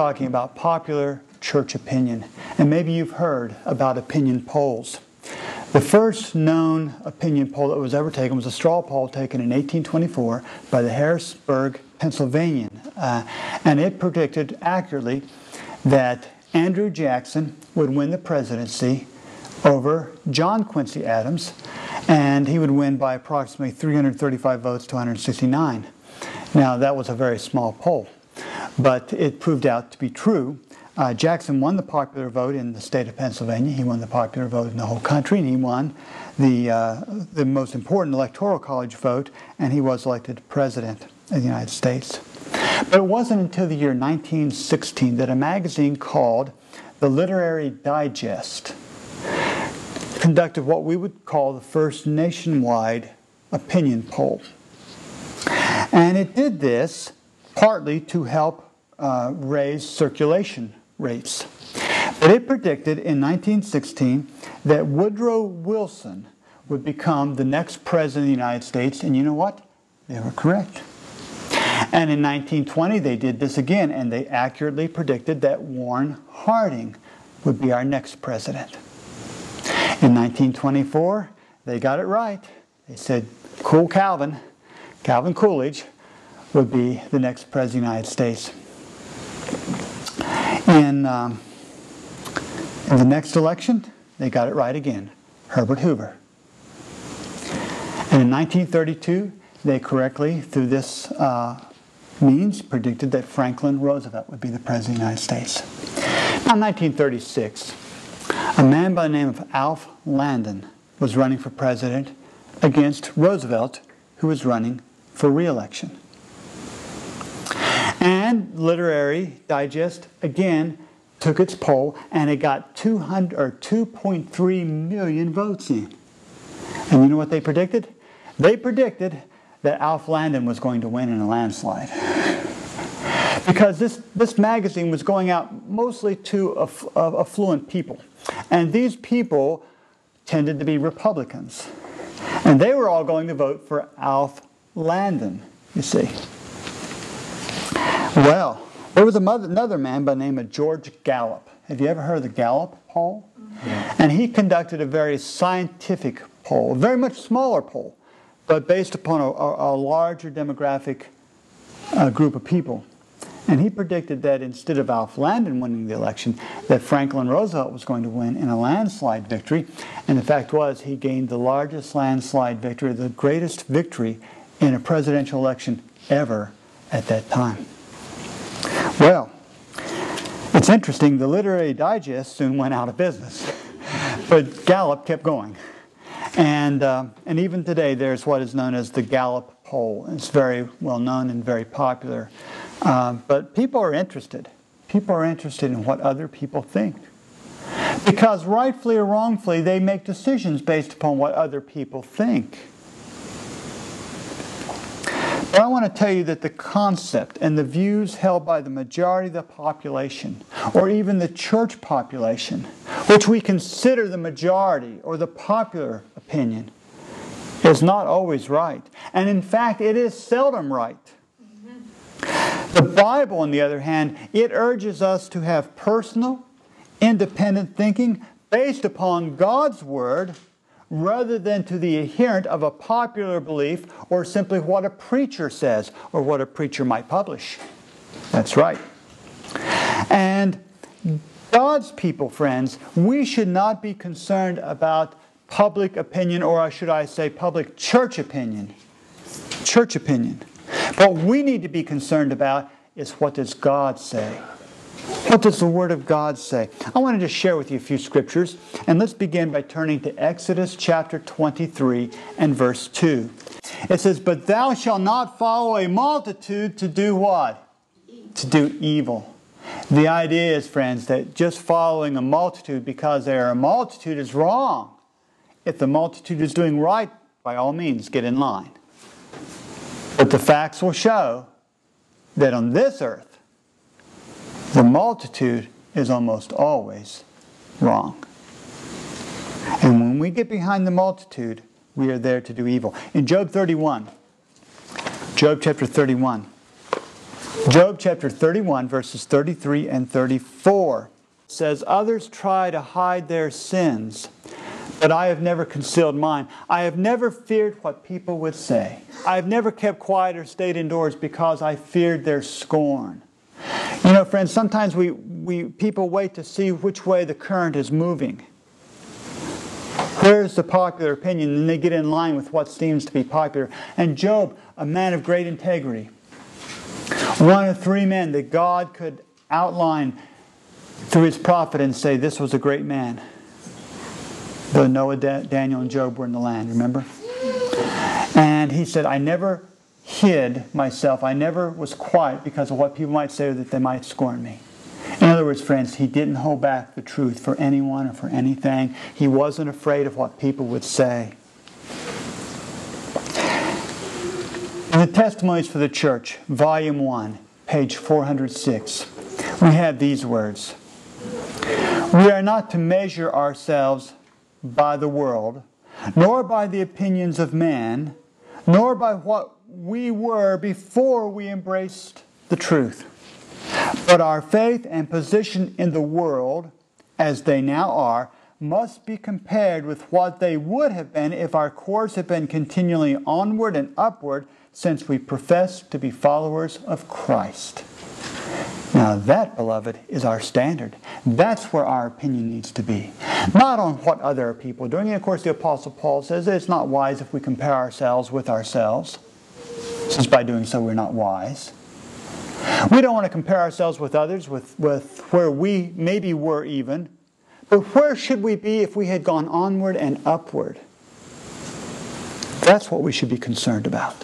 Talking about popular church opinion, and maybe you've heard about opinion polls. The first known opinion poll that was ever taken was a straw poll taken in 1824 by the Harrisburg, Pennsylvanian, uh, and it predicted accurately that Andrew Jackson would win the presidency over John Quincy Adams, and he would win by approximately 335 votes to 169. Now, that was a very small poll but it proved out to be true. Uh, Jackson won the popular vote in the state of Pennsylvania. He won the popular vote in the whole country, and he won the, uh, the most important electoral college vote, and he was elected president of the United States. But it wasn't until the year 1916 that a magazine called the Literary Digest conducted what we would call the first nationwide opinion poll. And it did this partly to help uh, raise circulation rates. But it predicted in 1916 that Woodrow Wilson would become the next president of the United States, and you know what? They were correct. And in 1920, they did this again, and they accurately predicted that Warren Harding would be our next president. In 1924, they got it right. They said, Cool Calvin, Calvin Coolidge, would be the next president of the United States. In, um, in the next election, they got it right again Herbert Hoover. And in 1932, they correctly, through this uh, means, predicted that Franklin Roosevelt would be the President of the United States. Now, in 1936, a man by the name of Alf Landon was running for president against Roosevelt, who was running for re-election. And Literary Digest, again, took its poll and it got 200 or 2.3 million votes in. And you know what they predicted? They predicted that Alf Landon was going to win in a landslide. because this, this magazine was going out mostly to aff affluent people. And these people tended to be Republicans. And they were all going to vote for Alf Landon, you see. Well, there was another man by the name of George Gallup. Have you ever heard of the Gallup poll? Yeah. And he conducted a very scientific poll, a very much smaller poll, but based upon a, a, a larger demographic uh, group of people. And he predicted that instead of Alf Landon winning the election, that Franklin Roosevelt was going to win in a landslide victory. And the fact was, he gained the largest landslide victory, the greatest victory in a presidential election ever at that time. Well, it's interesting, the Literary Digest soon went out of business, but Gallup kept going. And, uh, and even today, there's what is known as the Gallup poll. It's very well known and very popular. Uh, but people are interested. People are interested in what other people think. Because rightfully or wrongfully, they make decisions based upon what other people think. But I want to tell you that the concept and the views held by the majority of the population, or even the church population, which we consider the majority or the popular opinion, is not always right. And in fact, it is seldom right. The Bible, on the other hand, it urges us to have personal, independent thinking based upon God's Word rather than to the adherent of a popular belief or simply what a preacher says or what a preacher might publish. That's right. And God's people, friends, we should not be concerned about public opinion, or should I say public church opinion. Church opinion. What we need to be concerned about is what does God say? What does the Word of God say? I wanted to share with you a few scriptures, and let's begin by turning to Exodus chapter 23 and verse 2. It says, But thou shalt not follow a multitude to do what? To do evil. The idea is, friends, that just following a multitude because they are a multitude is wrong. If the multitude is doing right, by all means, get in line. But the facts will show that on this earth, the multitude is almost always wrong. And when we get behind the multitude, we are there to do evil. In Job 31, Job chapter 31, Job chapter 31, verses 33 and 34 says, Others try to hide their sins, but I have never concealed mine. I have never feared what people would say. I have never kept quiet or stayed indoors because I feared their scorn. You know, friends, sometimes we, we people wait to see which way the current is moving. Where's the popular opinion? And they get in line with what seems to be popular. And Job, a man of great integrity, one of three men that God could outline through his prophet and say, This was a great man. Though Noah, Daniel, and Job were in the land, remember? And he said, I never hid myself. I never was quiet because of what people might say or that they might scorn me. In other words, friends, he didn't hold back the truth for anyone or for anything. He wasn't afraid of what people would say. In the Testimonies for the Church, Volume 1, page 406, we have these words We are not to measure ourselves by the world, nor by the opinions of man, nor by what we were before we embraced the truth. But our faith and position in the world, as they now are, must be compared with what they would have been if our course had been continually onward and upward since we profess to be followers of Christ. Now, that, beloved, is our standard. That's where our opinion needs to be. Not on what other people are doing. And of course, the Apostle Paul says it's not wise if we compare ourselves with ourselves, since by doing so we're not wise. We don't want to compare ourselves with others, with, with where we maybe were even. But where should we be if we had gone onward and upward? That's what we should be concerned about.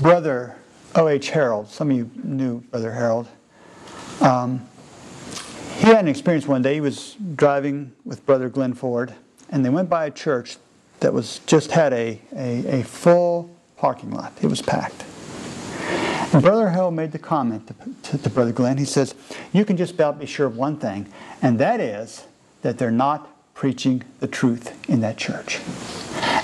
Brother O.H. Harold, some of you knew Brother Harold. Um, he had an experience one day. He was driving with Brother Glenn Ford, and they went by a church that was just had a, a, a full parking lot. It was packed. And Brother Hill made the comment to, to, to Brother Glenn. He says, You can just about be sure of one thing, and that is that they're not preaching the truth in that church.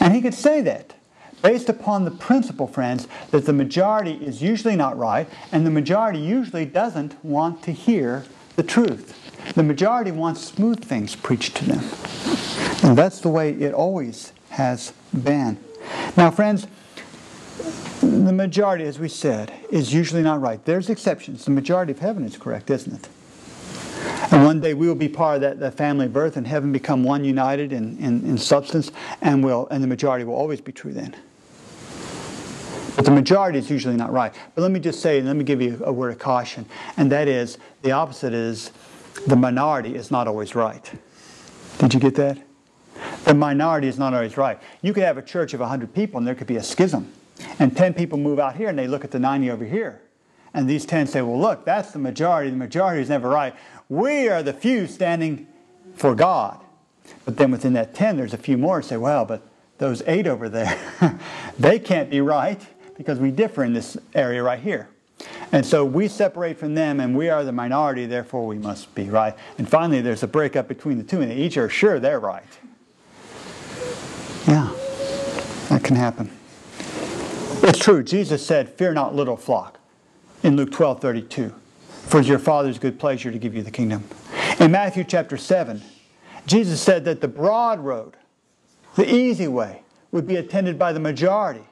And he could say that based upon the principle, friends, that the majority is usually not right, and the majority usually doesn't want to hear the truth. The majority wants smooth things preached to them. And that's the way it always has been. Now, friends, the majority, as we said, is usually not right. There's exceptions. The majority of heaven is correct, isn't it? And one day we will be part of that, that family birth and heaven become one united in, in, in substance, and, will, and the majority will always be true then. But the majority is usually not right. But let me just say, let me give you a word of caution, and that is the opposite is the minority is not always right. Did you get that? The minority is not always right. You could have a church of 100 people and there could be a schism. And 10 people move out here and they look at the 90 over here. And these 10 say, well, look, that's the majority. The majority is never right. We are the few standing for God. But then within that 10, there's a few more say, well, but those eight over there, they can't be right because we differ in this area right here. And so we separate from them and we are the minority, therefore we must be right. And finally, there's a breakup between the two, and each are sure they're right. Yeah, that can happen. It's true. Jesus said, Fear not, little flock, in Luke 12 32. For it's your Father's good pleasure to give you the kingdom. In Matthew chapter 7, Jesus said that the broad road, the easy way, would be attended by the majority.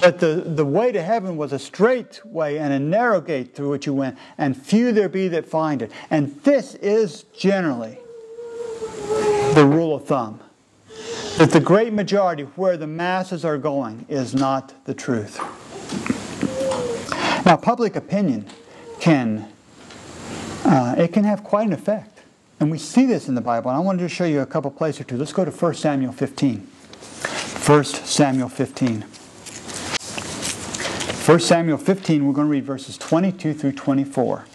But the, the way to heaven was a straight way and a narrow gate through which you went, and few there be that find it. And this is generally the rule of thumb that the great majority, where the masses are going, is not the truth. Now, public opinion can uh, it can have quite an effect, and we see this in the Bible. And I wanted to show you a couple places or two. Let's go to 1 Samuel 15. 1 Samuel 15. 1 Samuel 15, we're going to read verses 22 through 24.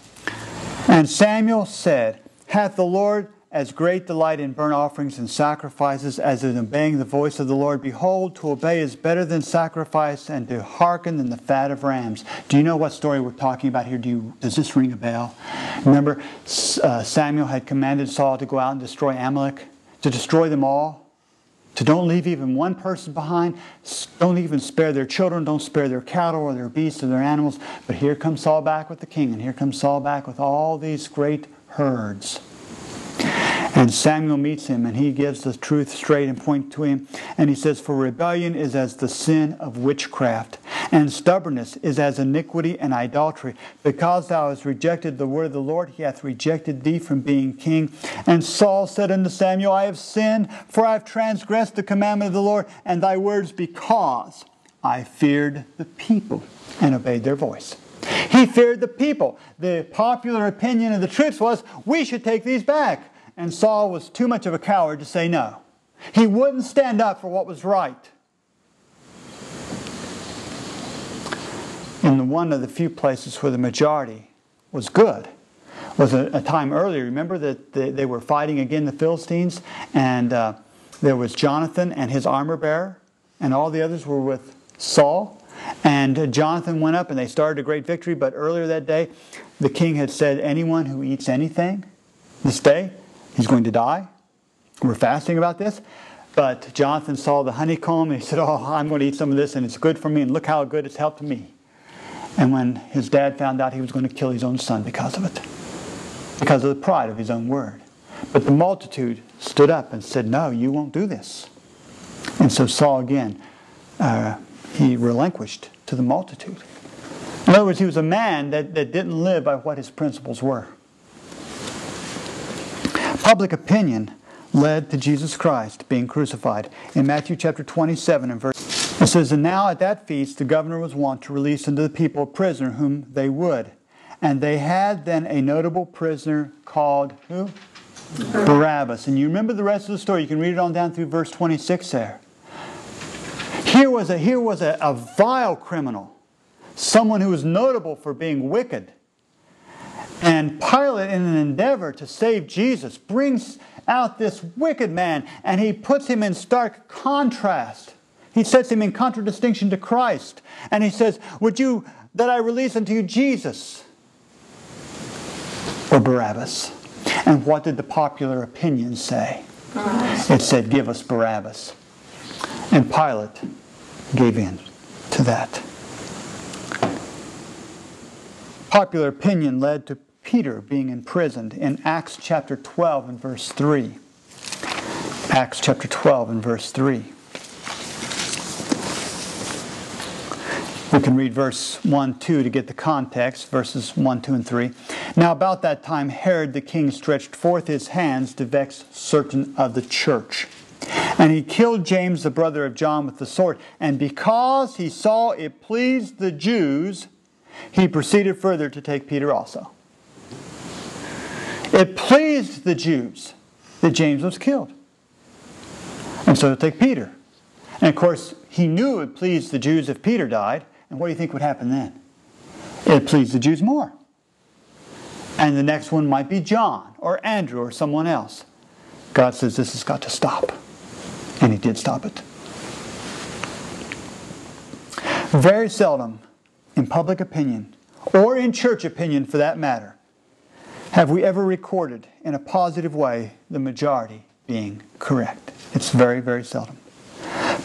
And Samuel said, Hath the Lord as great delight in burnt offerings and sacrifices as in obeying the voice of the Lord? Behold, to obey is better than sacrifice, and to hearken than the fat of rams. Do you know what story we're talking about here? Do you, does this ring a bell? Remember, uh, Samuel had commanded Saul to go out and destroy Amalek, to destroy them all. to don't leave even one person behind. Don't even spare their children. Don't spare their cattle or their beasts or their animals. But here comes Saul back with the king, and here comes Saul back with all these great herds. And Samuel meets him and he gives the truth straight and point to him. And he says, For rebellion is as the sin of witchcraft, and stubbornness is as iniquity and idolatry. Because thou hast rejected the word of the Lord, he hath rejected thee from being king. And Saul said unto Samuel, I have sinned, for I have transgressed the commandment of the Lord and thy words, because I feared the people and obeyed their voice. He feared the people. The popular opinion of the troops was, we should take these back and Saul was too much of a coward to say no. He wouldn't stand up for what was right. In one of the few places where the majority was good was a, a time earlier. Remember that they, they, were fighting again the Philistines, and uh, there was Jonathan and his armor bearer, and all the others were with Saul. And Jonathan went up and they started a great victory. But earlier that day, the king had said, Anyone who eats anything this day he's going to die. We're fasting about this. But Jonathan saw the honeycomb and he said, Oh, I'm going to eat some of this and it's good for me and look how good it's helped me. And when his dad found out he was going to kill his own son because of it, because of the pride of his own word. But the multitude stood up and said, No, you won't do this. And so Saul again, uh, he relinquished to the multitude. In other words, he was a man that, that didn't live by what his principles were. Public opinion led to Jesus Christ being crucified. In Matthew chapter 27 and verse it says, And now at that feast the governor was wont to release unto the people a prisoner whom they would. And they had then a notable prisoner called who? Barabbas. And you remember the rest of the story. You can read it on down through verse 26 there. Here was a, here was a, a vile criminal, someone who was notable for being wicked and Pilate, in an endeavor to save Jesus, brings out this wicked man and he puts him in stark contrast. He sets him in contradistinction to Christ. And he says, Would you that I release unto you Jesus or Barabbas? And what did the popular opinion say? Barabbas. It said, Give us Barabbas. And Pilate gave in to that. Popular opinion led to Peter being imprisoned in Acts chapter 12 and verse 3. Acts chapter 12 and verse 3. We can read verse 1, 2 to get the context, verses 1, 2, and 3. Now, about that time, Herod the king stretched forth his hands to vex certain of the church. And he killed James, the brother of John, with the sword. And because he saw it pleased the Jews, he proceeded further to take Peter also. It pleased the Jews that James was killed. And so they take Peter. And of course, he knew it pleased the Jews if Peter died. And what do you think would happen then? It pleased the Jews more. And the next one might be John or Andrew or someone else. God says this has got to stop. And he did stop it. Very seldom in public opinion, or in church opinion for that matter, have we ever recorded in a positive way the majority being correct? It's very, very seldom.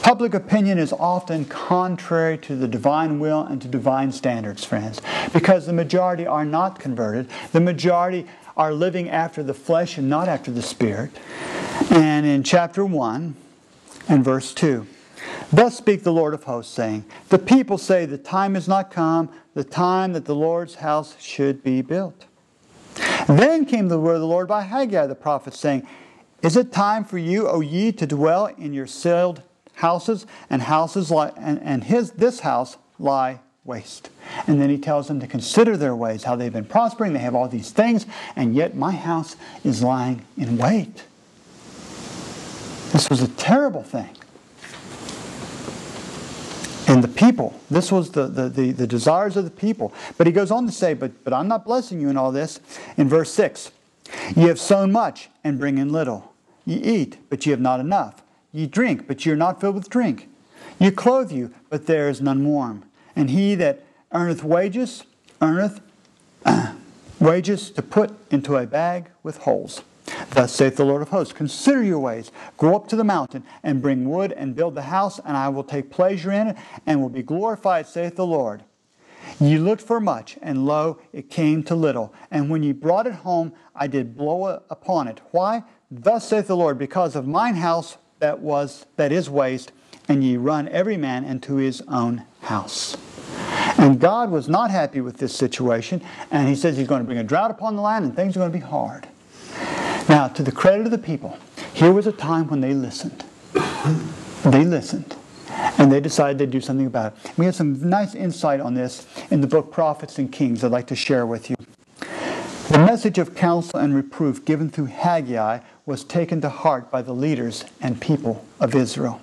Public opinion is often contrary to the divine will and to divine standards, friends, because the majority are not converted. The majority are living after the flesh and not after the spirit. And in chapter 1 and verse 2, Thus speak the Lord of hosts, saying, The people say the time is not come, the time that the Lord's house should be built. Then came the word of the Lord by Haggai the prophet, saying, Is it time for you, O ye, to dwell in your sealed houses, and houses lie, and, and his this house lie waste? And then he tells them to consider their ways, how they've been prospering, they have all these things, and yet my house is lying in wait. This was a terrible thing and the people. This was the, the, the, the, desires of the people. But he goes on to say, but, but I'm not blessing you in all this. In verse 6, ye have sown much and bring in little. Ye eat, but ye have not enough. Ye drink, but ye are not filled with drink. Ye clothe you, but there is none warm. And he that earneth wages, earneth wages to put into a bag with holes. Thus saith the Lord of hosts Consider your ways, go up to the mountain, and bring wood, and build the house, and I will take pleasure in it, and will be glorified, saith the Lord. Ye looked for much, and lo, it came to little. And when ye brought it home, I did blow upon it. Why? Thus saith the Lord, because of mine house that was that is waste, and ye run every man into his own house. And God was not happy with this situation, and he says he's going to bring a drought upon the land, and things are going to be hard. Now, to the credit of the people, here was a time when they listened. They listened. And they decided they'd do something about it. We have some nice insight on this in the book Prophets and Kings I'd like to share with you. The message of counsel and reproof given through Haggai was taken to heart by the leaders and people of Israel.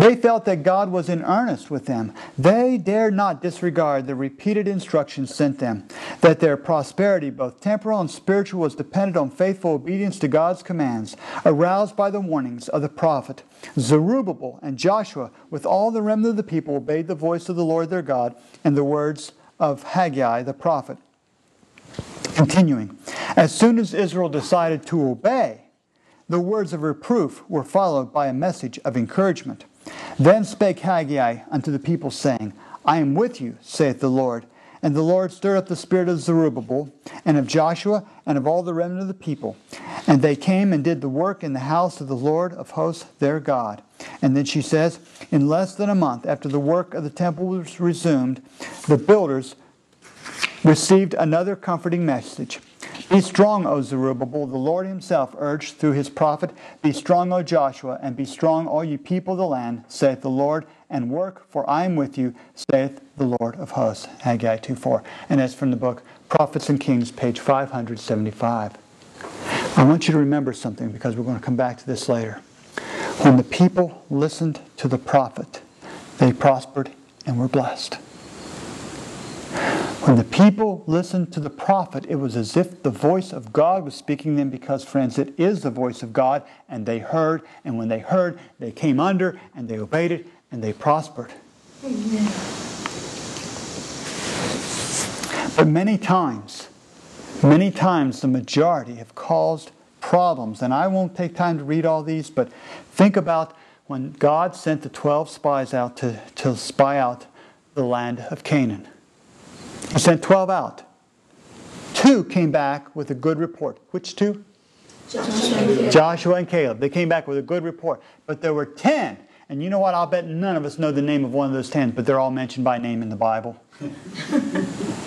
They felt that God was in earnest with them. They dared not disregard the repeated instructions sent them, that their prosperity, both temporal and spiritual, was dependent on faithful obedience to God's commands, aroused by the warnings of the prophet. Zerubbabel and Joshua, with all the remnant of the people, obeyed the voice of the Lord their God and the words of Haggai the prophet. Continuing, as soon as Israel decided to obey, the words of reproof were followed by a message of encouragement. Then spake Haggai unto the people, saying, I am with you, saith the Lord. And the Lord stirred up the spirit of Zerubbabel, and of Joshua, and of all the remnant of the people. And they came and did the work in the house of the Lord of hosts their God. And then she says, In less than a month after the work of the temple was resumed, the builders received another comforting message. Be strong, O Zerubbabel. The Lord himself urged through his prophet, Be strong, O Joshua, and be strong, all you people of the land, saith the Lord, and work, for I am with you, saith the Lord of hosts. Haggai 2.4. And that's from the book Prophets and Kings, page 575. I want you to remember something because we're going to come back to this later. When the people listened to the prophet, they prospered and were blessed. When the people listened to the prophet, it was as if the voice of God was speaking to them because, friends, it is the voice of God, and they heard, and when they heard, they came under, and they obeyed it, and they prospered. Amen. But many times, many times the majority have caused problems. And I won't take time to read all these, but think about when God sent the 12 spies out to, to spy out the land of Canaan. He sent 12 out. Two came back with a good report. Which two? Joshua. Joshua and Caleb. They came back with a good report. But there were 10. And you know what? I'll bet none of us know the name of one of those 10, but they're all mentioned by name in the Bible.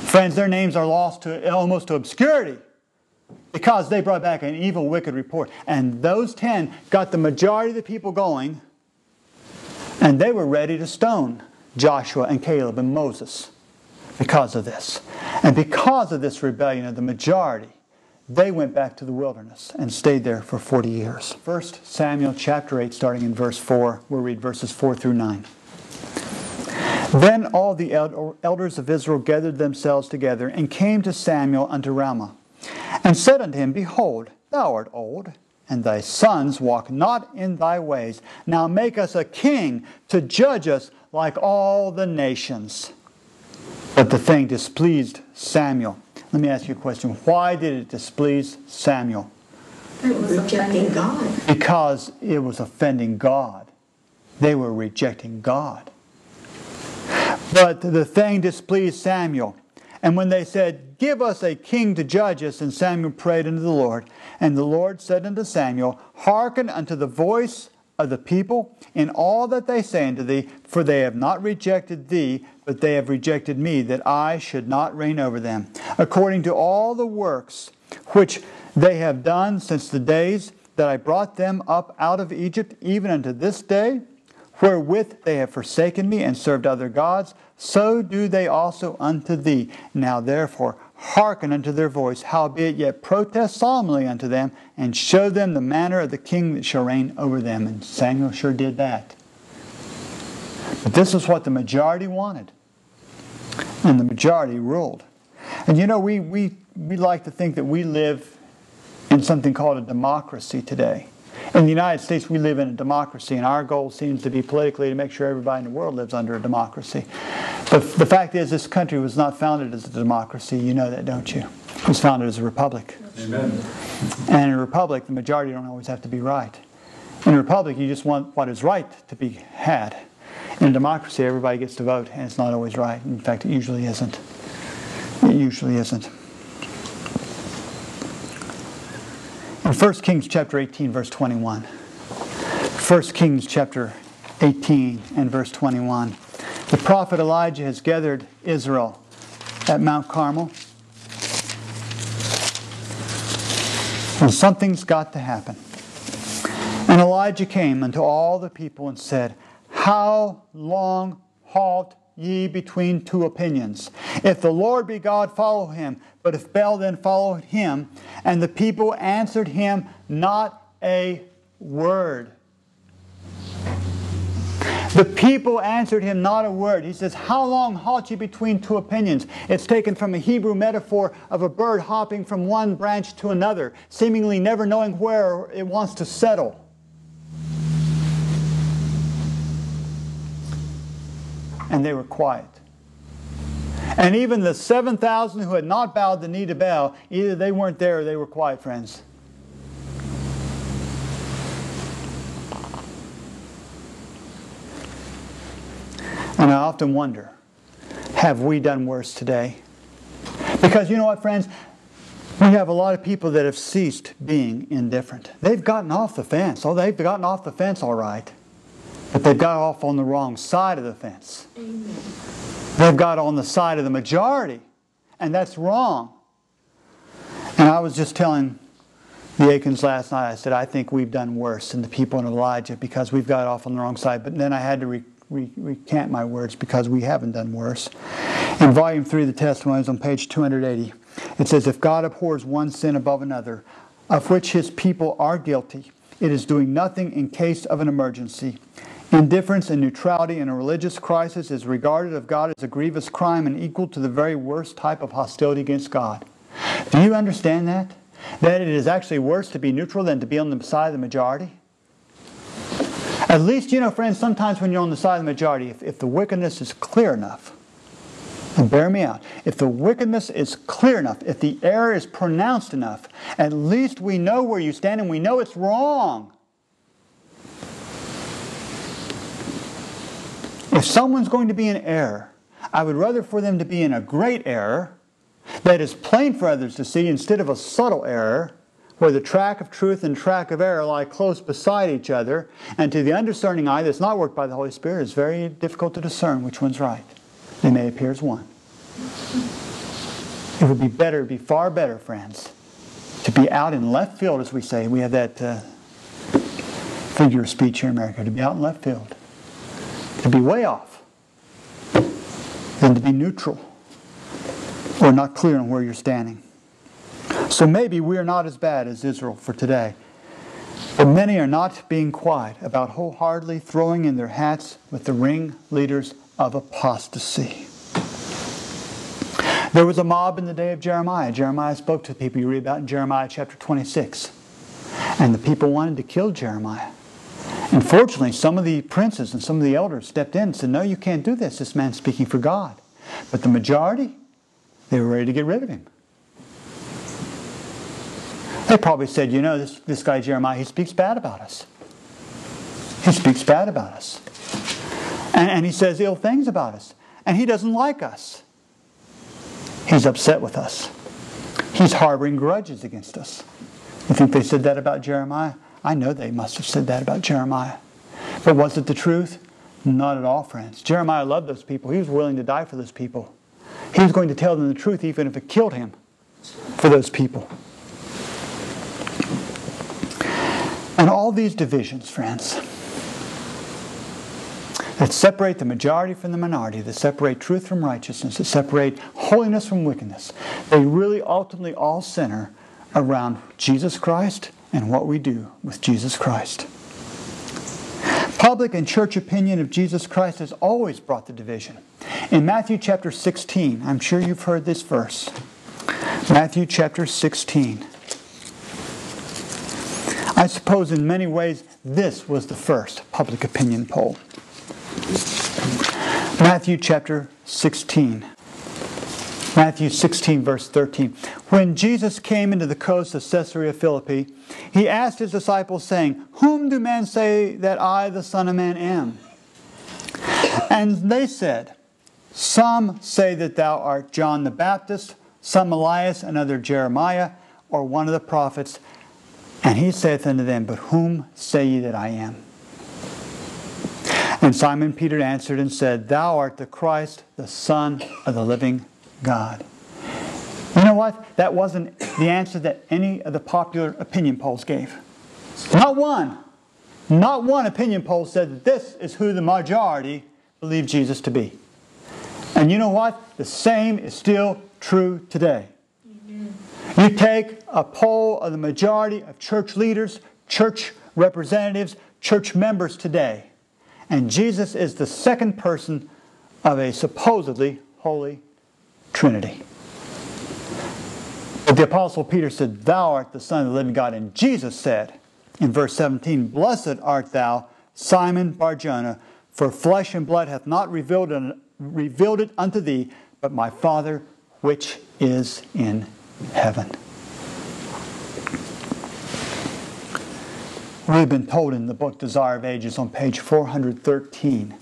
Friends, their names are lost to almost to obscurity because they brought back an evil, wicked report. And those 10 got the majority of the people going, and they were ready to stone Joshua and Caleb and Moses because of this. And because of this rebellion of the majority, they went back to the wilderness and stayed there for 40 years. 1 Samuel chapter 8, starting in verse 4, we'll read verses 4 through 9. Then all the elders of Israel gathered themselves together and came to Samuel unto Ramah, and said unto him, Behold, thou art old, and thy sons walk not in thy ways. Now make us a king to judge us like all the nations. But the thing displeased Samuel. Let me ask you a question. Why did it displease Samuel? It was rejecting God. Because it was offending God. They were rejecting God. But the thing displeased Samuel. And when they said, Give us a king to judge us, and Samuel prayed unto the Lord, and the Lord said unto Samuel, Hearken unto the voice of the people in all that they say unto thee, for they have not rejected thee, but they have rejected me, that I should not reign over them, according to all the works which they have done since the days that I brought them up out of Egypt, even unto this day, wherewith they have forsaken me and served other gods, so do they also unto thee. Now therefore hearken unto their voice, howbeit yet protest solemnly unto them, and show them the manner of the king that shall reign over them. And Samuel sure did that. But this is what the majority wanted. And the majority ruled. And you know, we, we, we like to think that we live in something called a democracy today. In the United States, we live in a democracy, and our goal seems to be politically to make sure everybody in the world lives under a democracy. But the fact is, this country was not founded as a democracy. You know that, don't you? It was founded as a republic. Amen. And in a republic, the majority don't always have to be right. In a republic, you just want what is right to be had. In a democracy, everybody gets to vote, and it's not always right. In fact, it usually isn't. It usually isn't. In 1 Kings chapter 18, verse 21. 1 Kings chapter 18 and verse 21. The prophet Elijah has gathered Israel at Mount Carmel. And something's got to happen. And Elijah came unto all the people and said, How long halt ye between two opinions? If the Lord be God, follow him. But if Baal, then followed him. And the people answered him not a word. The people answered him not a word. He says, How long halt ye between two opinions? It's taken from a Hebrew metaphor of a bird hopping from one branch to another, seemingly never knowing where it wants to settle. And they were quiet. And even the 7,000 who had not bowed the knee to Baal, either they weren't there or they were quiet, friends. And I often wonder, have we done worse today? Because you know what, friends? We have a lot of people that have ceased being indifferent. They've gotten off the fence. Oh, they've gotten off the fence all right. But they've got off on the wrong side of the fence. Amen. They've got on the side of the majority. And that's wrong. And I was just telling the Aikens last night, I said, I think we've done worse than the people in Elijah because we've got off on the wrong side. But then I had to re re recant my words because we haven't done worse. In volume 3 of the Testimonies on page 280, it says, If God abhors one sin above another, of which his people are guilty, it is doing nothing in case of an emergency. Indifference and neutrality in a religious crisis is regarded of God as a grievous crime and equal to the very worst type of hostility against God. Do you understand that? That it is actually worse to be neutral than to be on the side of the majority? At least, you know, friends, sometimes when you're on the side of the majority, if, if the wickedness is clear enough, and bear me out, if the wickedness is clear enough, if the error is pronounced enough, at least we know where you stand and we know it's wrong. If someone's going to be in error, I would rather for them to be in a great error that is plain for others to see instead of a subtle error where the track of truth and track of error lie close beside each other, and to the undiscerning eye that's not worked by the Holy Spirit, it's very difficult to discern which one's right. They may appear as one. It would be better, it'd be far better, friends, to be out in left field, as we say. We have that uh, figure of speech here in America, to be out in left field, to be way off, than to be neutral or not clear on where you're standing. So maybe we are not as bad as Israel for today. But many are not being quiet about wholeheartedly throwing in their hats with the ringleaders of apostasy. There was a mob in the day of Jeremiah. Jeremiah spoke to the people you read about in Jeremiah chapter 26. And the people wanted to kill Jeremiah. And fortunately, some of the princes and some of the elders stepped in and said, No, you can't do this. This man's speaking for God. But the majority, they were ready to get rid of him. They probably said, you know, this, this guy Jeremiah, he speaks bad about us. He speaks bad about us. And, and he says ill things about us. And he doesn't like us. He's upset with us. He's harboring grudges against us. You think they said that about Jeremiah? I know they must have said that about Jeremiah. But was it the truth? Not at all, friends. Jeremiah loved those people. He was willing to die for those people. He was going to tell them the truth even if it killed him for those people. And all these divisions, friends, that separate the majority from the minority, that separate truth from righteousness, that separate holiness from wickedness, they really ultimately all center around Jesus Christ and what we do with Jesus Christ. Public and church opinion of Jesus Christ has always brought the division. In Matthew chapter 16, I'm sure you've heard this verse. Matthew chapter 16. I suppose in many ways this was the first public opinion poll. Matthew chapter 16. Matthew 16, verse 13. when Jesus came into the coast of Caesarea Philippi, he asked his disciples, saying, Whom do men say that I, the Son of Man, am? And they said, Some say that thou art John the Baptist, some Elias, another Jeremiah, or one of the prophets. And he saith unto them, But whom say ye that I am? And Simon Peter answered and said, Thou art the Christ, the Son of the living God. You know what? That wasn't the answer that any of the popular opinion polls gave. Not one. Not one opinion poll said that this is who the majority believe Jesus to be. And you know what? The same is still true today. You take a poll of the majority of church leaders, church representatives, church members today, and Jesus is the second person of a supposedly holy Trinity. But the Apostle Peter said, Thou art the Son of the living God. And Jesus said in verse 17, Blessed art thou, Simon Barjona, for flesh and blood hath not revealed revealed it unto thee, but my Father which is in heaven. We've been told in the book Desire of Ages on page 413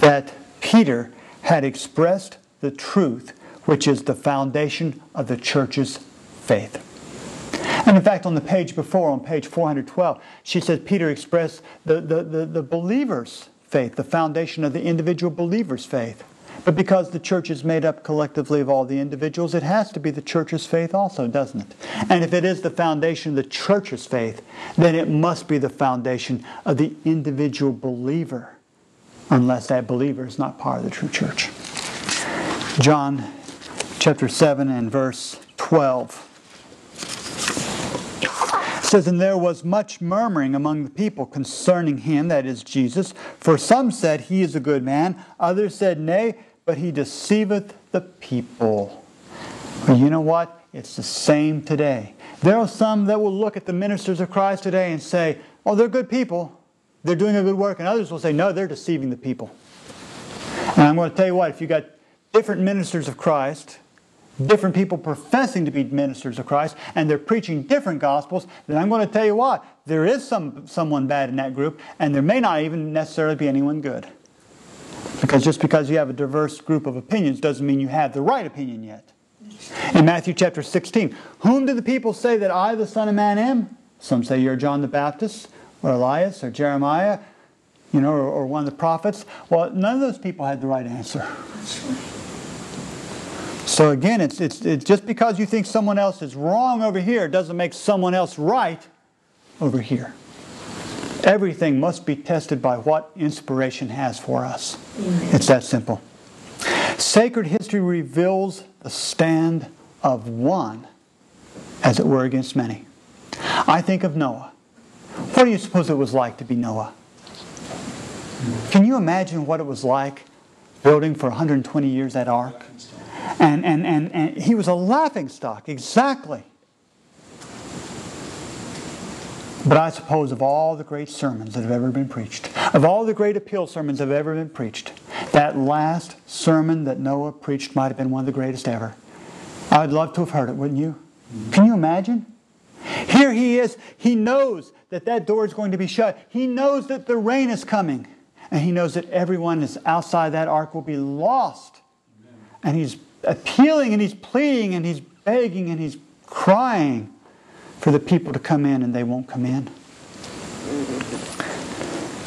that Peter had expressed the truth which is the foundation of the church's faith. And in fact, on the page before, on page 412, she says Peter expressed the, the, the, the believer's faith, the foundation of the individual believer's faith. But because the church is made up collectively of all the individuals, it has to be the church's faith also, doesn't it? And if it is the foundation of the church's faith, then it must be the foundation of the individual believer, unless that believer is not part of the true church. John chapter 7 and verse 12 says, And there was much murmuring among the people concerning him, that is Jesus. For some said, He is a good man. Others said, Nay, but he deceiveth the people. Well, you know what? It's the same today. There are some that will look at the ministers of Christ today and say, Oh, they're good people. They're doing a good work. And others will say, No, they're deceiving the people. And I'm going to tell you what, if you've got different ministers of Christ, different people professing to be ministers of Christ, and they're preaching different gospels, then I'm going to tell you what, there is some, someone bad in that group, and there may not even necessarily be anyone good. Because just because you have a diverse group of opinions doesn't mean you have the right opinion yet. In Matthew chapter 16, whom do the people say that I, the Son of Man, am? Some say you're John the Baptist, or Elias, or Jeremiah, you know, or, or one of the prophets. Well, none of those people had the right answer. So again, it's, it's, it's just because you think someone else is wrong over here doesn't make someone else right over here. Everything must be tested by what inspiration has for us. It's that simple. Sacred history reveals the stand of one, as it were, against many. I think of Noah. What do you suppose it was like to be Noah? Can you imagine what it was like building for 120 years that ark? And, and, and, and he was a laughing stock, exactly. But I suppose of all the great sermons that have ever been preached, of all the great appeal sermons that have ever been preached, that last sermon that Noah preached might have been one of the greatest ever. I'd love to have heard it, wouldn't you? Can you imagine? Here he is. He knows that that door is going to be shut. He knows that the rain is coming. And he knows that everyone is outside that ark will be lost. And he's appealing and he's pleading and he's begging and he's crying for the people to come in and they won't come in.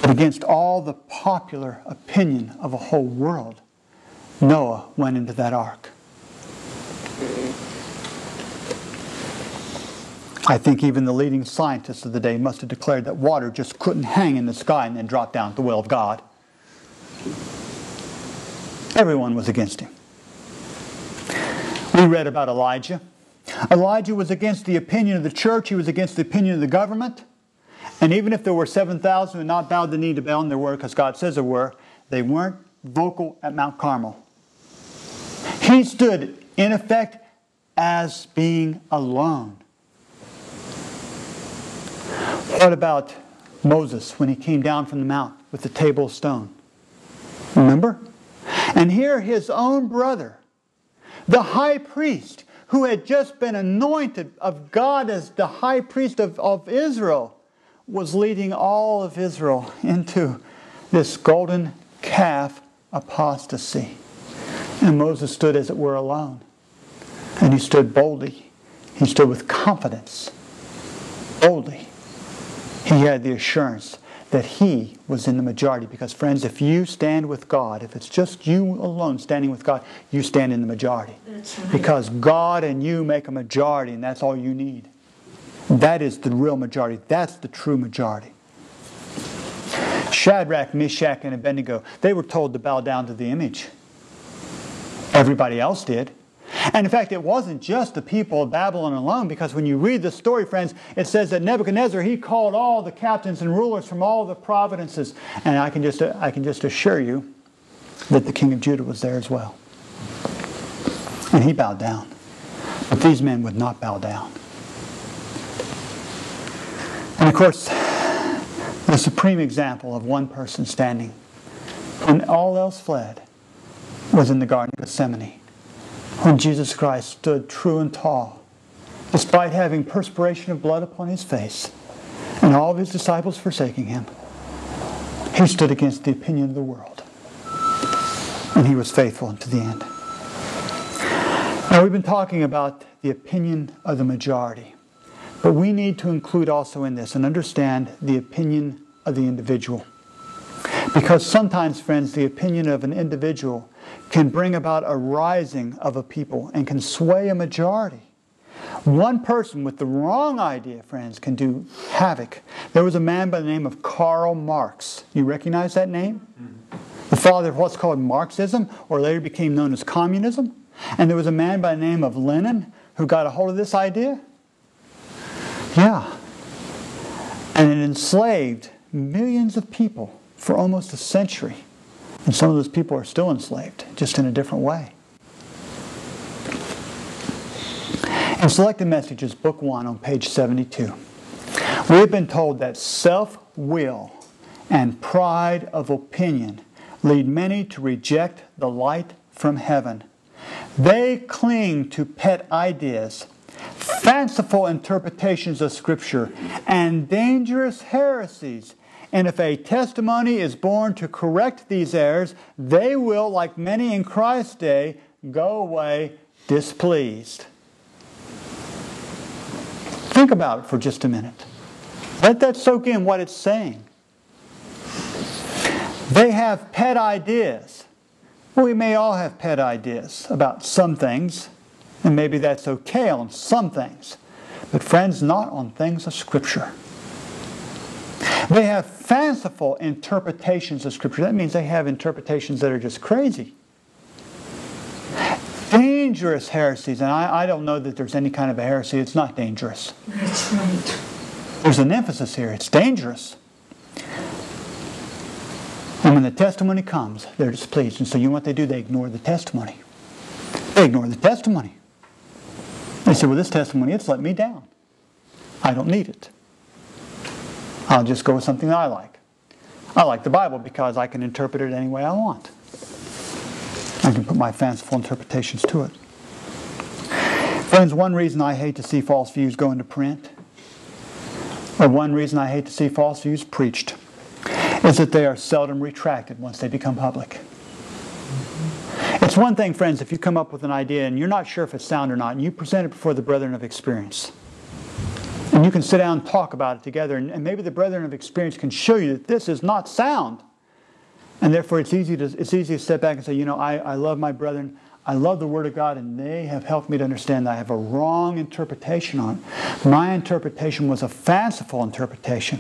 But against all the popular opinion of a whole world, Noah went into that ark. I think even the leading scientists of the day must have declared that water just couldn't hang in the sky and then drop down at the will of God. Everyone was against him. We read about Elijah. Elijah was against the opinion of the church, he was against the opinion of the government. And even if there were 7,000 who had not bowed the knee to Baal, and there were, because God says there were, they weren't vocal at Mount Carmel. He stood, in effect, as being alone. What about Moses when he came down from the mount with the table of stone? Remember? And here his own brother, the high priest, who had just been anointed of God as the high priest of, of Israel, was leading all of Israel into this golden calf apostasy. And Moses stood, as it were, alone. And he stood boldly. He stood with confidence. Boldly. He had the assurance that he was in the majority. Because, friends, if you stand with God, if it's just you alone standing with God, you stand in the majority. Right. Because God and you make a majority, and that's all you need. That is the real majority. That's the true majority. Shadrach, Meshach, and Abednego, they were told to bow down to the image. Everybody else did. And in fact, it wasn't just the people of Babylon alone, because when you read the story, friends, it says that Nebuchadnezzar, he called all the captains and rulers from all the provinces. And I can just, I can just assure you that the king of Judah was there as well. And he bowed down. But these men would not bow down. And of course, the supreme example of one person standing when all else fled was in the Garden of Gethsemane when Jesus Christ stood true and tall, despite having perspiration of blood upon his face and all of his disciples forsaking him. He stood against the opinion of the world. And he was faithful unto the end. Now, we've been talking about the opinion of the majority. But we need to include also in this and understand the opinion of the individual. Because sometimes, friends, the opinion of an individual can bring about a rising of a people and can sway a majority. One person with the wrong idea, friends, can do havoc. There was a man by the name of Karl Marx. You recognize that name? The father of what's called Marxism, or later became known as communism. And there was a man by the name of Lenin who got a hold of this idea. Yeah. And it enslaved millions of people for almost a century. And some of those people are still enslaved, just in a different way. In Selected Messages, Book 1, on page 72, we have been told that self will and pride of opinion lead many to reject the light from heaven. They cling to pet ideas, fanciful interpretations of Scripture, and dangerous heresies and if a testimony is born to correct these errors, they will, like many in Christ's day, go away displeased. Think about it for just a minute. Let that soak in what it's saying. They have pet ideas. We may all have pet ideas about some things, and maybe that's okay on some things. But, friends, not on things of Scripture. They have fanciful interpretations of Scripture. That means they have interpretations that are just crazy. Dangerous heresies, and I, I don't know that there's any kind of a heresy It's not dangerous. That's right. There's an emphasis here. It's dangerous. And when the testimony comes, they're displeased. And so you know what they do? They ignore the testimony. They ignore the testimony. They say, well, this testimony, it's let me down. I don't need it. I'll just go with something that I like. I like the Bible because I can interpret it any way I want. I can put my fanciful interpretations to it. Friends, one reason I hate to see false views go into print, or one reason I hate to see false views preached, is that they are seldom retracted once they become public. It's one thing, friends, if you come up with an idea and you're not sure if it's sound or not, and you present it before the brethren of experience. And you can sit down and talk about it together, and, and maybe the brethren of experience can show you that this is not sound. And therefore, it's easy to, it's easy to step back and say, you know, I, I love my brethren. I love the Word of God, and they have helped me to understand that I have a wrong interpretation on it. My interpretation was a fanciful interpretation,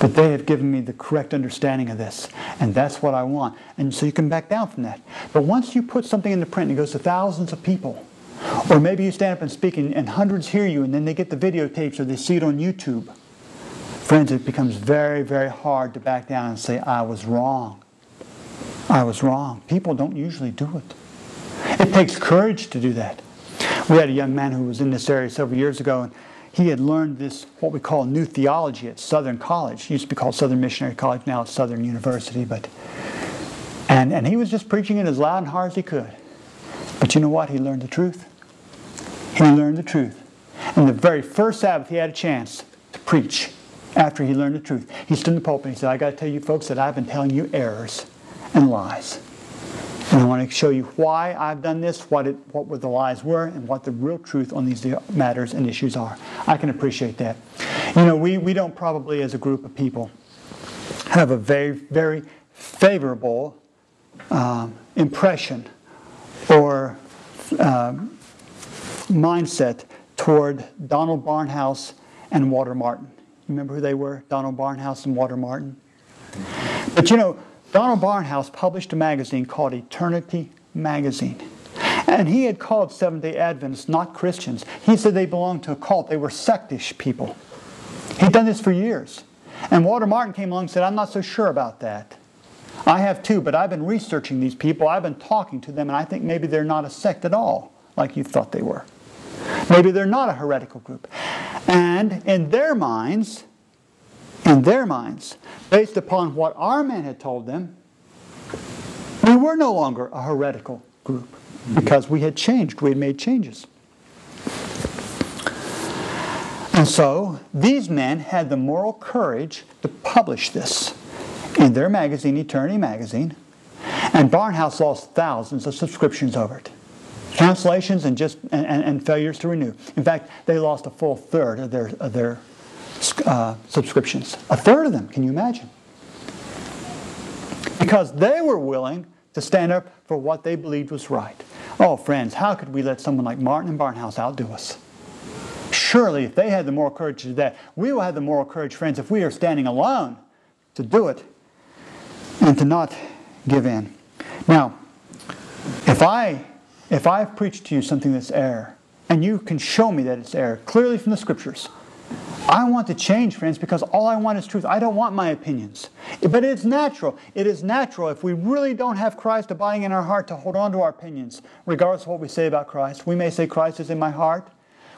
but they have given me the correct understanding of this, and that's what I want. And so you can back down from that. But once you put something into print and it goes to thousands of people, or maybe you stand up and speak and, and hundreds hear you and then they get the videotapes or they see it on YouTube. Friends, it becomes very, very hard to back down and say, I was wrong. I was wrong. People don't usually do it. It takes courage to do that. We had a young man who was in this area several years ago, and he had learned this, what we call new theology at Southern College. It used to be called Southern Missionary College, now it's Southern University. But, and, and he was just preaching it as loud and hard as he could. But you know what? He learned the truth. He learned the truth. And the very first Sabbath, he had a chance to preach after he learned the truth. He stood in the pulpit and he said, I got to tell you folks that I've been telling you errors and lies. And I want to show you why I've done this, what, it, what the lies were, and what the real truth on these matters and issues are. I can appreciate that. You know, we, we don't probably, as a group of people, have a very, very favorable um, impression or um, mindset toward Donald Barnhouse and Walter Martin. Remember who they were? Donald Barnhouse and Walter Martin? But you know, Donald Barnhouse published a magazine called Eternity Magazine. And he had called Seventh day Adventists not Christians. He said they belonged to a cult, they were sectish people. He'd done this for years. And Walter Martin came along and said, I'm not so sure about that. I have too, but I've been researching these people, I've been talking to them, and I think maybe they're not a sect at all, like you thought they were. Maybe they're not a heretical group. And in their minds, in their minds, based upon what our men had told them, we were no longer a heretical group because we had changed, we had made changes. And so these men had the moral courage to publish this in their magazine, Eternity Magazine, and Barnhouse lost thousands of subscriptions over it. Cancellations and just and, and, and failures to renew. In fact, they lost a full third of their of their uh, subscriptions. A third of them, can you imagine? Because they were willing to stand up for what they believed was right. Oh, friends, how could we let someone like Martin and Barnhouse outdo us? Surely, if they had the moral courage to do that, we will have the moral courage, friends, if we are standing alone to do it and to not give in. Now, if I if I've preached to you something that's error, and you can show me that it's error clearly from the scriptures, I want to change, friends, because all I want is truth. I don't want my opinions. But it's natural. It is natural if we really don't have Christ abiding in our heart to hold on to our opinions, regardless of what we say about Christ. We may say Christ is in my heart.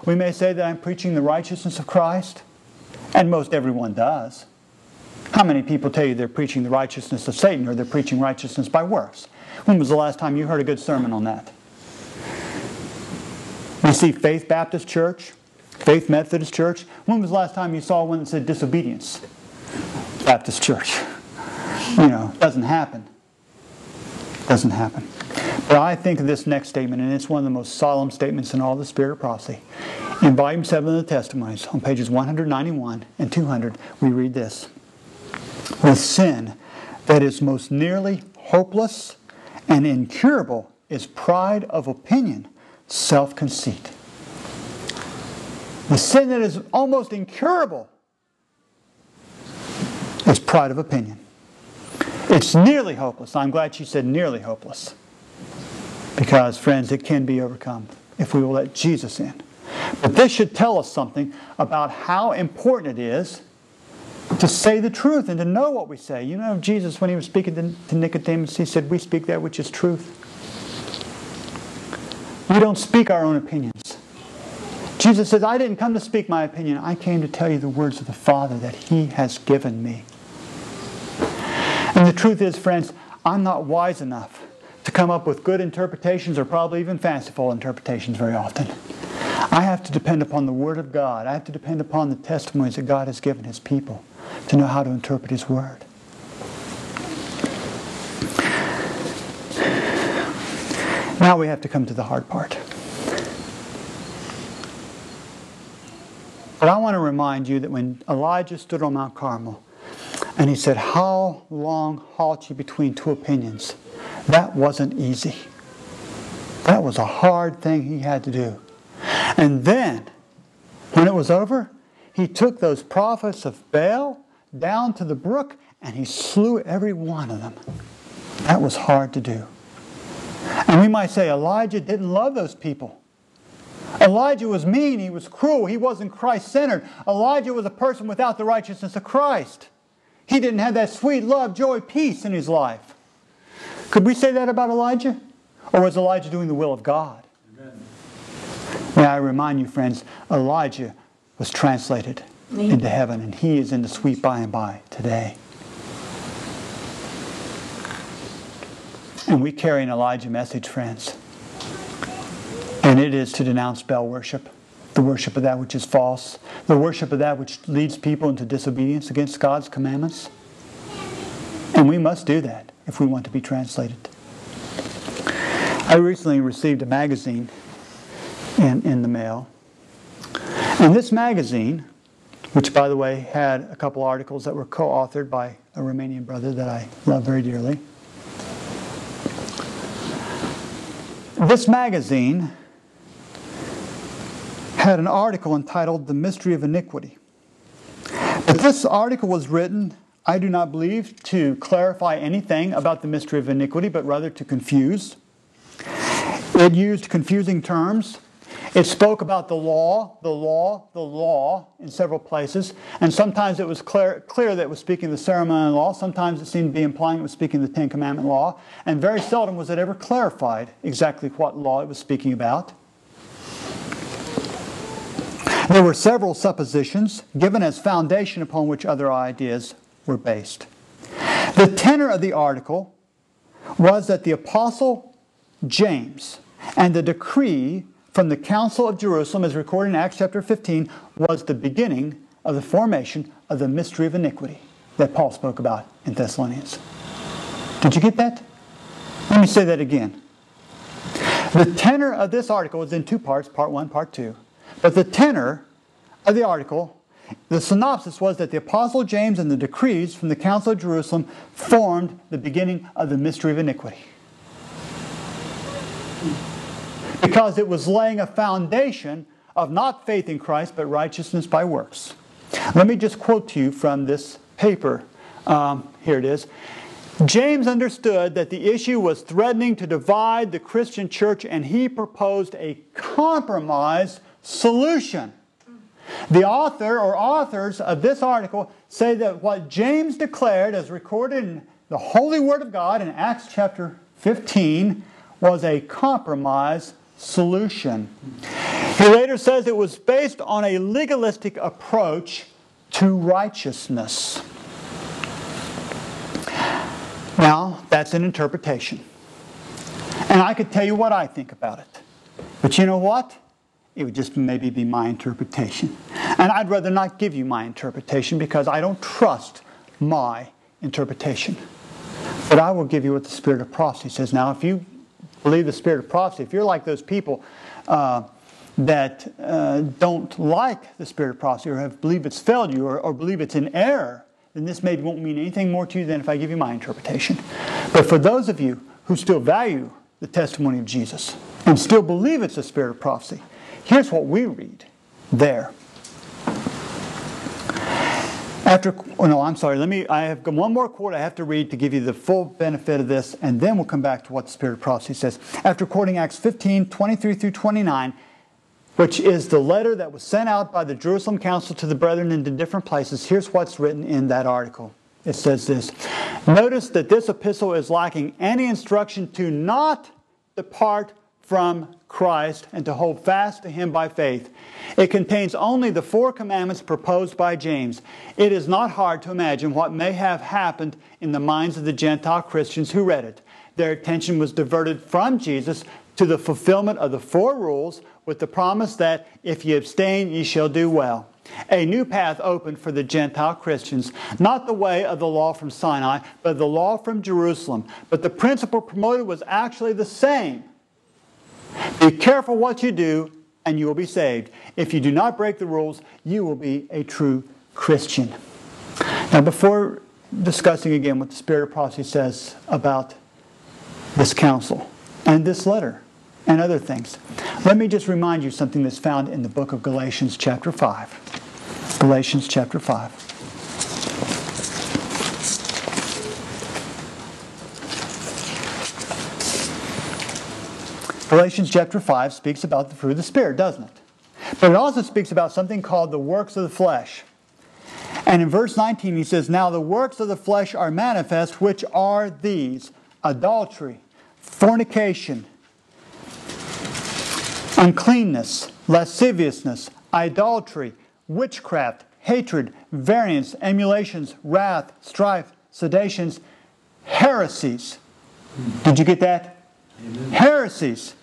We may say that I'm preaching the righteousness of Christ, and most everyone does. How many people tell you they're preaching the righteousness of Satan or they're preaching righteousness by works? When was the last time you heard a good sermon on that? You see Faith Baptist Church, Faith Methodist Church. When was the last time you saw one that said disobedience? Baptist Church. You know, doesn't happen. Doesn't happen. But I think of this next statement, and it's one of the most solemn statements in all the Spirit of Prophecy. In Volume 7 of the Testimonies, on pages 191 and 200, we read this With sin that is most nearly hopeless and incurable is pride of opinion, self conceit. The sin that is almost incurable is pride of opinion. It's nearly hopeless. I'm glad she said nearly hopeless. Because, friends, it can be overcome if we will let Jesus in. But this should tell us something about how important it is to say the truth and to know what we say. You know, Jesus, when he was speaking to, Nicodemus, he said, We speak that which is truth. We don't speak our own opinions. Jesus says, I didn't come to speak my opinion. I came to tell you the words of the Father that He has given me. And the truth is, friends, I'm not wise enough to come up with good interpretations or probably even fanciful interpretations very often. I have to depend upon the Word of God. I have to depend upon the testimonies that God has given His people to know how to interpret His Word. Now we have to come to the hard part. But I want to remind you that when Elijah stood on Mount Carmel and he said, How long halt ye between two opinions? That wasn't easy. That was a hard thing he had to do. And then, when it was over, he took those prophets of Baal down to the brook and he slew every one of them. That was hard to do. And we might say Elijah didn't love those people. Elijah was mean, he was cruel, he wasn't Christ centered. Elijah was a person without the righteousness of Christ. He didn't have that sweet love, joy, peace in his life. Could we say that about Elijah? Or was Elijah doing the will of God? Amen. May I remind you, friends, Elijah was translated Amen. into heaven, and he is in the sweet by and by today. And we carry an Elijah message, friends. And And it is to denounce Baal worship, the worship of that which is false, the worship of that which leads people into disobedience against God's commandments. And we must do that if we want to be translated. I recently received a magazine in, in the mail. And this magazine, which by the way had a couple articles that were co authored by a Romanian brother that I love very dearly. This magazine had an article entitled The Mystery of Iniquity. But this article was written, I do not believe, to clarify anything about the mystery of iniquity, but rather to confuse. It used confusing terms it spoke about the law, the law, the law in several places, and sometimes it was clear, clear that it was speaking the ceremonial law, sometimes it seemed to be implying it was speaking the Ten Commandment law, and very seldom was it ever clarified exactly what law it was speaking about. There were several suppositions given as foundation upon which other ideas were based. The tenor of the article was that the Apostle James and the decree from the Council of Jerusalem, as recorded in Acts chapter 15, was the beginning of the formation of the mystery of iniquity that Paul spoke about in Thessalonians. Did you get that? Let me say that again. The tenor of this article is in two parts, part one, part two. But the tenor of the article, the synopsis was that the Apostle James and the decrees from the Council of Jerusalem formed the beginning of the mystery of iniquity because it was laying a foundation of not faith in Christ, but righteousness by works. Let me just quote to you from this paper. Um, here it is. James understood that the issue was threatening to divide the Christian church, and he proposed a compromise solution. The author or authors of this article say that what James declared, as recorded in the Holy Word of God in Acts chapter 15, was a compromise solution. He later says it was based on a legalistic approach to righteousness. Now, that's an interpretation. And I could tell you what I think about it. But you know what? It would just maybe be my interpretation. And I'd rather not give you my interpretation because I don't trust my interpretation. But I will give you what the Spirit of prophecy says. Now, if you believe the spirit of prophecy, if you're like those people uh, that uh, don't like the spirit of prophecy or have believe it's failed you or, or believe it's in error, then this maybe won't mean anything more to you than if I give you my interpretation. But for those of you who still value the testimony of Jesus and still believe it's the spirit of prophecy, here's what we read there. After, oh no, I'm sorry. Let me. I have one more quote I have to read to give you the full benefit of this, and then we'll come back to what the Spirit of prophecy says. After quoting Acts 15, 23 through 29, which is the letter that was sent out by the Jerusalem Council to the brethren in the different places, here's what's written in that article. It says this Notice that this epistle is lacking any instruction to not depart from Christ and to hold fast to Him by faith. It contains only the four commandments proposed by James. It is not hard to imagine what may have happened in the minds of the Gentile Christians who read it. Their attention was diverted from Jesus to the fulfillment of the four rules with the promise that if ye abstain, ye shall do well. A new path opened for the Gentile Christians, not the way of the law from Sinai, but the law from Jerusalem. But the principle promoted was actually the same be careful what you do, and you will be saved. If you do not break the rules, you will be a true Christian. Now, before discussing again what the Spirit of Prophecy says about this council and this letter and other things, let me just remind you something that's found in the book of Galatians, chapter 5. Galatians, chapter 5. Galatians chapter 5 speaks about the fruit of the Spirit, doesn't it? But it also speaks about something called the works of the flesh. And in verse 19, he says, Now the works of the flesh are manifest, which are these adultery, fornication, uncleanness, lasciviousness, idolatry, witchcraft, hatred, variance, emulations, wrath, strife, seditions, heresies. Did you get that? Amen. Heresies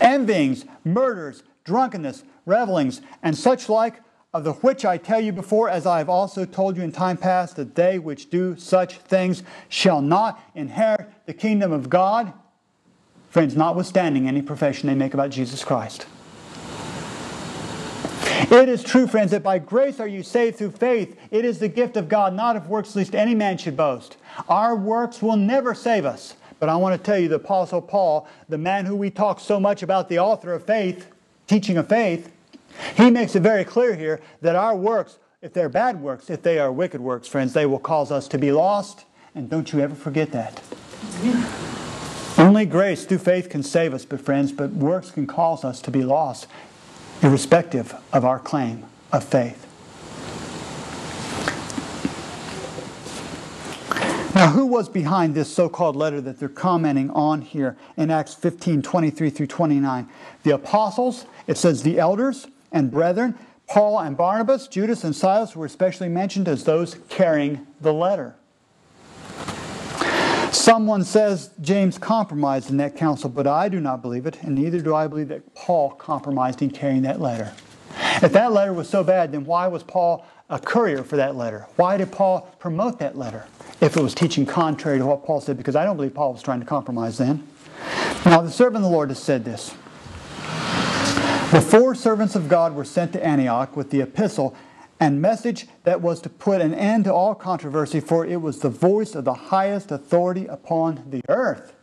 envyings, murders, drunkenness, revelings, and such like, of the which I tell you before, as I have also told you in time past, that they which do such things shall not inherit the kingdom of God. Friends, notwithstanding any profession they make about Jesus Christ. It is true, friends, that by grace are you saved through faith. It is the gift of God, not of works, lest any man should boast. Our works will never save us. But I want to tell you, the Apostle Paul, the man who we talk so much about, the author of faith, teaching of faith, he makes it very clear here that our works, if they're bad works, if they are wicked works, friends, they will cause us to be lost. And don't you ever forget that. Only grace through faith can save us, but friends, but works can cause us to be lost, irrespective of our claim of faith. Now, who was behind this so called letter that they're commenting on here in Acts 15 23 through 29? The apostles, it says the elders and brethren, Paul and Barnabas, Judas and Silas were especially mentioned as those carrying the letter. Someone says James compromised in that council, but I do not believe it, and neither do I believe that Paul compromised in carrying that letter. If that letter was so bad, then why was Paul a courier for that letter? Why did Paul promote that letter? If it was teaching contrary to what Paul said, because I don't believe Paul was trying to compromise then. Now, the servant of the Lord has said this. The four servants of God were sent to Antioch with the epistle and message that was to put an end to all controversy, for it was the voice of the highest authority upon the earth.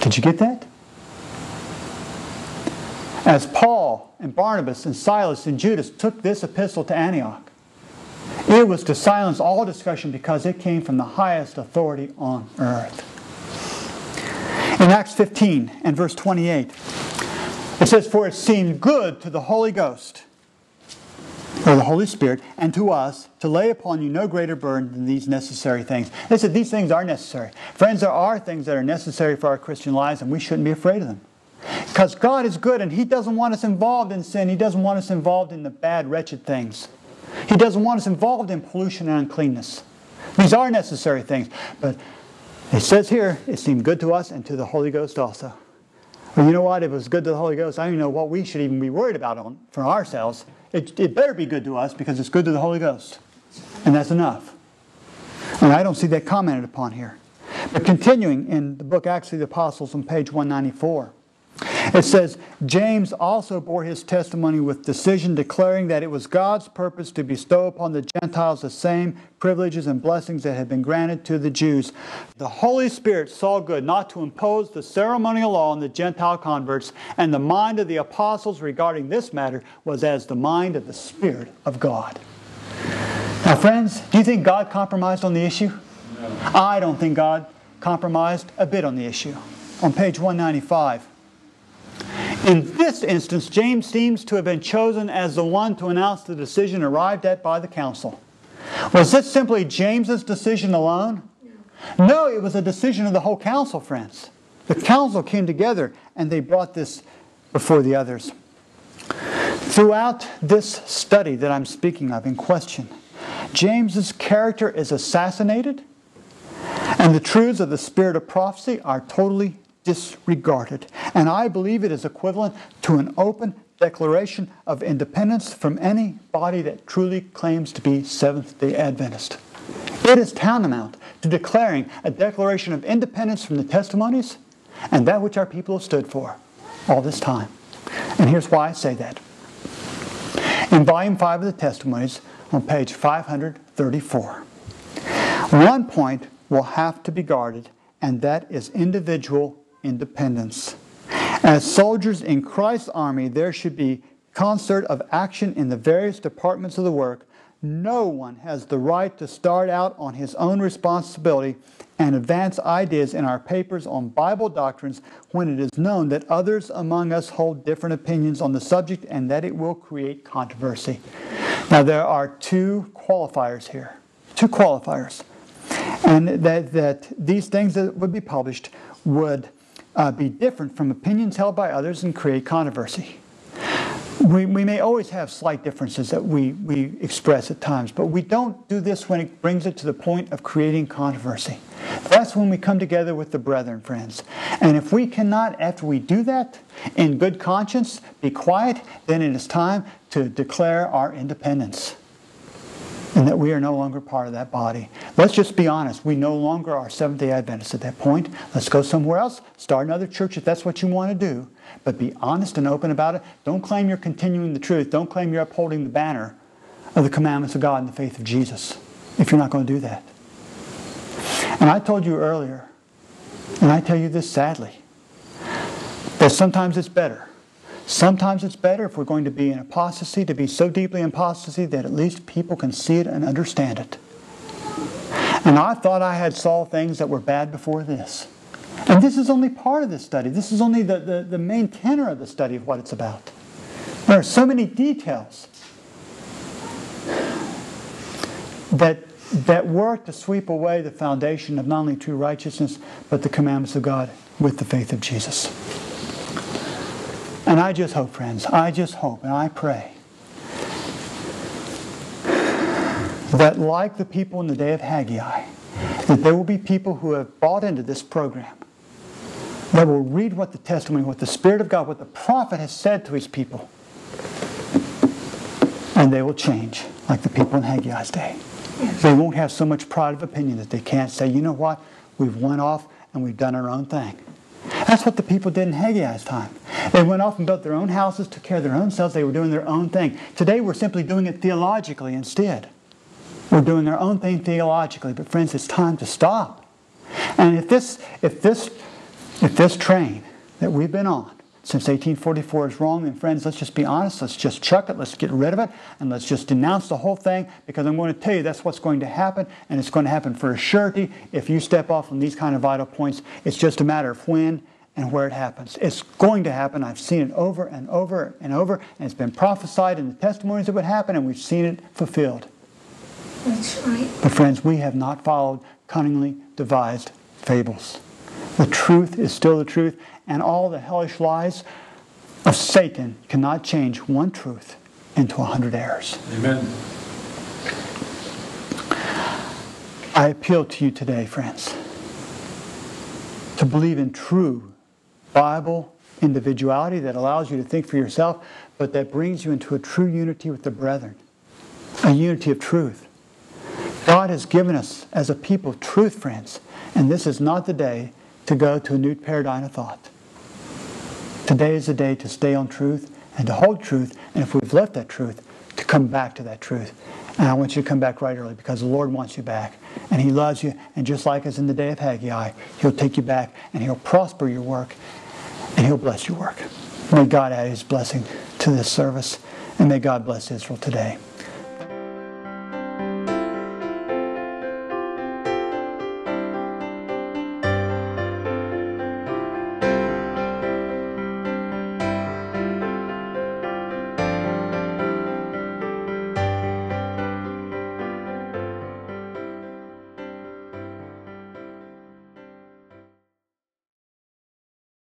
Did you get that? As Paul and Barnabas and Silas and Judas took this epistle to Antioch, it was to silence all discussion because it came from the highest authority on earth. In Acts 15 and verse 28, it says, For it seemed good to the Holy Ghost, or the Holy Spirit, and to us to lay upon you no greater burden than these necessary things. They said these things are necessary. Friends, there are things that are necessary for our Christian lives, and we shouldn't be afraid of them. Because God is good, and He doesn't want us involved in sin. He doesn't want us involved in the bad, wretched things. He doesn't want us involved in pollution and uncleanness. These are necessary things. But it says here, it seemed good to us and to the Holy Ghost also. Well, you know what? If it was good to the Holy Ghost, I don't even know what we should even be worried about on, for ourselves. It, it better be good to us because it's good to the Holy Ghost. And that's enough. And I don't see that commented upon here. But continuing in the book Acts of the Apostles on page 194. It says, James also bore his testimony with decision, declaring that it was God's purpose to bestow upon the Gentiles the same privileges and blessings that had been granted to the Jews. The Holy Spirit saw good not to impose the ceremonial law on the Gentile converts, and the mind of the apostles regarding this matter was as the mind of the Spirit of God. Now, friends, do you think God compromised on the issue? No. I don't think God compromised a bit on the issue. On page 195, in this instance, James seems to have been chosen as the one to announce the decision arrived at by the council. Was this simply James's decision alone? No, it was a decision of the whole council, friends. The council came together and they brought this before the others. Throughout this study that I'm speaking of in question, James's character is assassinated, and the truths of the spirit of prophecy are totally disregarded. And I believe it is equivalent to an open declaration of independence from any body that truly claims to be Seventh day Adventist. It is tantamount to declaring a declaration of independence from the testimonies and that which our people have stood for all this time. And here's why I say that. In volume 5 of the testimonies, on page 534, one point will have to be guarded, and that is individual independence. As soldiers in Christ's army, there should be concert of action in the various departments of the work. No one has the right to start out on his own responsibility and advance ideas in our papers on Bible doctrines when it is known that others among us hold different opinions on the subject and that it will create controversy. Now, there are two qualifiers here, two qualifiers, and that, that these things that would be published would uh, be different from opinions held by others and create controversy. We, we may always have slight differences that we, we express at times, but we don't do this when it brings it to the point of creating controversy. That's when we come together with the brethren, friends. And if we cannot, after we do that, in good conscience, be quiet, then it is time to declare our independence and that we are no longer part of that body. Let's just be honest. We no longer are Seventh day Adventists at that point. Let's go somewhere else, start another church if that's what you want to do. But be honest and open about it. Don't claim you're continuing the truth. Don't claim you're upholding the banner of the commandments of God and the faith of Jesus if you're not going to do that. And I told you earlier, and I tell you this sadly, that sometimes it's better. Sometimes it's better if we're going to be in apostasy, to be so deeply in apostasy that at least people can see it and understand it. And I thought I had saw things that were bad before this. And this is only part of the study. This is only the, the, the main tenor of the study of what it's about. There are so many details that, that work to sweep away the foundation of not only true righteousness, but the commandments of God with the faith of Jesus. And I just hope, friends, I just hope and I pray that, like the people in the day of Haggai, that there will be people who have bought into this program that will read what the testimony, what the Spirit of God, what the prophet has said to his people, and they will change like the people in Haggai's day. They won't have so much pride of opinion that they can't say, you know what, we've went off and we've done our own thing. That's what the people did in Haggai's time. They went off and built their own houses, took care of their own selves. They were doing their own thing. Today we're simply doing it theologically instead. We're doing our own thing theologically. But friends, it's time to stop. And if this, if this, if this train that we've been on since 1844 is wrong, then friends, let's just be honest. Let's just chuck it. Let's get rid of it. And let's just denounce the whole thing because I'm going to tell you that's what's going to happen. And it's going to happen for a surety if you step off on these kind of vital points. It's just a matter of when and where it happens. It's going to happen. I've seen it over and over and over. And it's been prophesied in the testimonies it would happen, and we've seen it fulfilled. That's right. But friends, we have not followed cunningly devised fables. The truth is still the truth, and all the hellish lies of Satan cannot change one truth into a hundred errors. Amen. I appeal to you today, friends, to believe in true Bible individuality that allows you to think for yourself, but that brings you into a true unity with the brethren, a unity of truth. God has given us as a people truth, friends, and this is not the day to go to a new paradigm of thought. Today is the day to stay on truth and to hold truth, and if we've left that truth, to come back to that truth. And I want you to come back right early because the Lord wants you back. And He loves you. And just like as in the day of Haggai, He'll take you back and He'll prosper your work and He'll bless your work. May God add His blessing to this service. And may God bless Israel today.